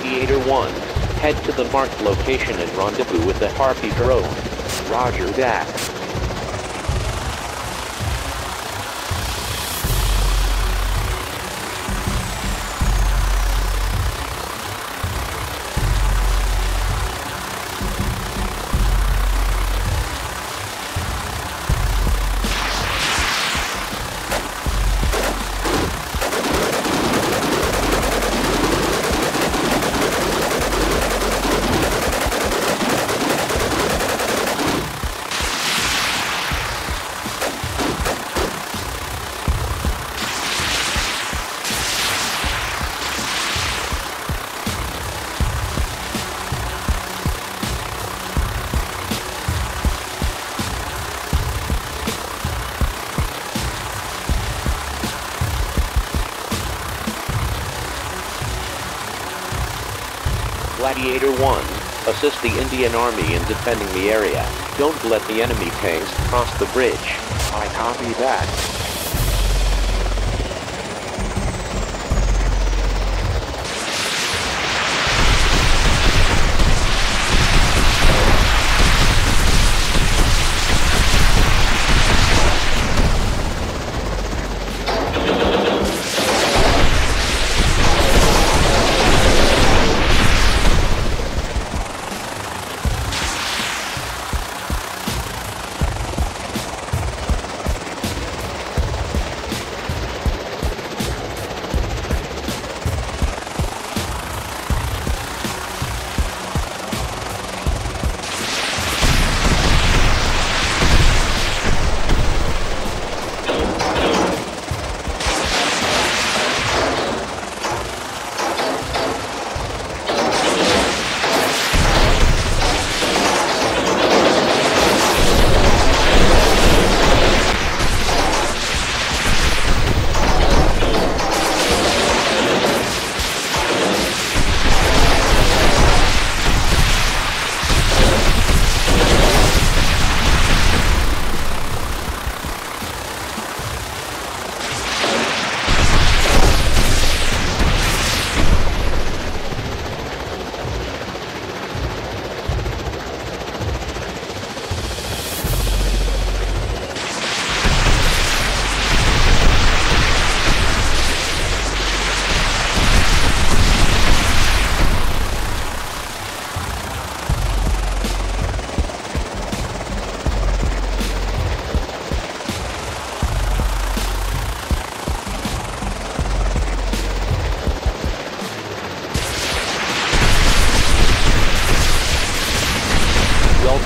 Gladiator 1, head to the marked location and rendezvous with the Harpy drone. Roger that. Gladiator 1, assist the Indian Army in defending the area. Don't let the enemy tanks cross the bridge. I copy that.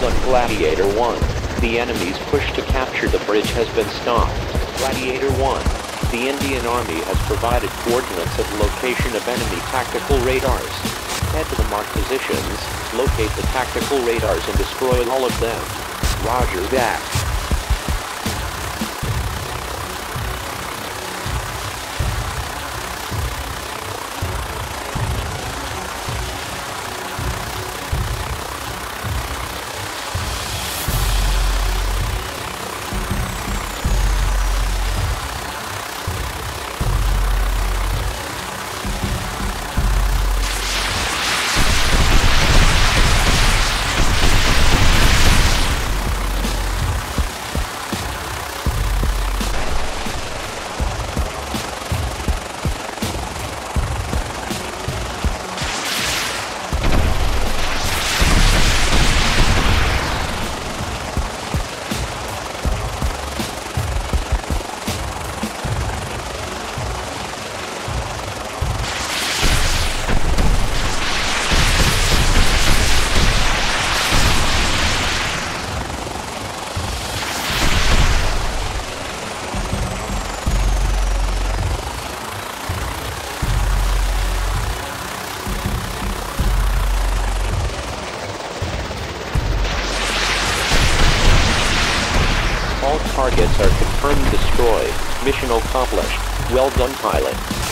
Done Gladiator 1. The enemy's push to capture the bridge has been stopped. Gladiator 1. The Indian Army has provided coordinates of location of enemy tactical radars. Head to the marked positions, locate the tactical radars and destroy all of them. Roger that. All targets are confirmed destroyed. Mission accomplished. Well done pilot.